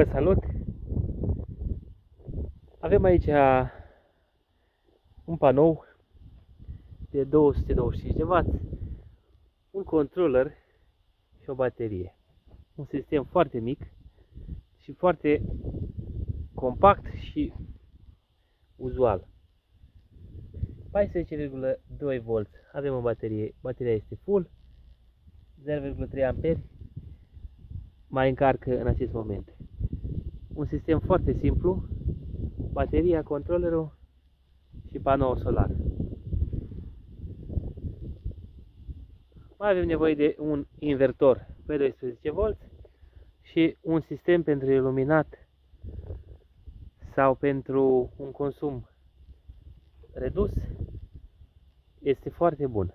Vă salut! Avem aici un panou de 225 de W, un controller și o baterie. Un sistem foarte mic și foarte compact și uzual. 14,2 V avem o baterie, bateria este full, 0,3 amperi, mai încarcă în acest moment. Un sistem foarte simplu, bateria, controllerul și panoul solar. Mai avem nevoie de un invertor pe 12 V și un sistem pentru iluminat sau pentru un consum redus este foarte bun.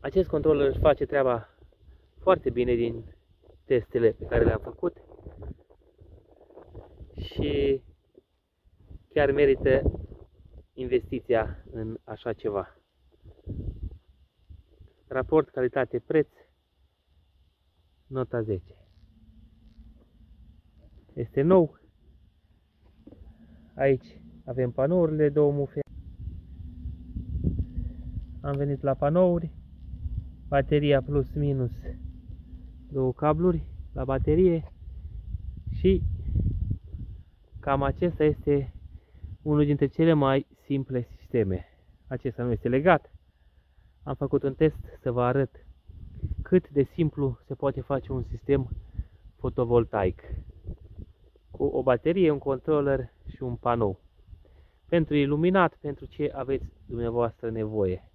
Acest controller își face treaba foarte bine din testele pe care le-am făcut și chiar merită investiția în așa ceva. Raport calitate-preț, nota 10. Este nou. Aici avem panourile, două mufe. Am venit la panouri, bateria plus minus două cabluri la baterie și cam acesta este unul dintre cele mai simple sisteme. Acesta nu este legat. Am făcut un test să vă arăt cât de simplu se poate face un sistem fotovoltaic cu o baterie, un controller și un panou. Pentru iluminat, pentru ce aveți dumneavoastră nevoie.